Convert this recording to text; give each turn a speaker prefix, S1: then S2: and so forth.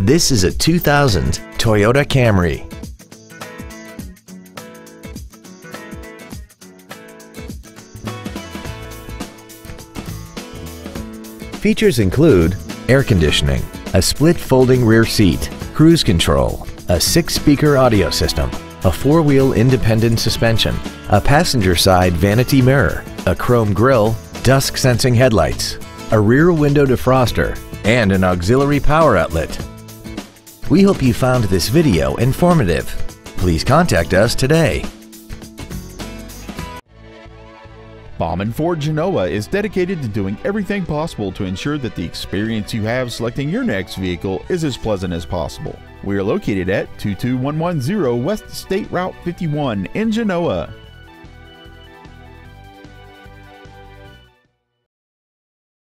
S1: This is a 2000 Toyota Camry. Features include air conditioning, a split folding rear seat, cruise control, a six-speaker audio system, a four-wheel independent suspension, a passenger side vanity mirror, a chrome grille, dusk sensing headlights, a rear window defroster, and an auxiliary power outlet. We hope you found this video informative. Please contact us today.
S2: Baumann Ford Genoa is dedicated to doing everything possible to ensure that the experience you have selecting your next vehicle is as pleasant as possible. We are located at 22110 West State Route 51 in Genoa.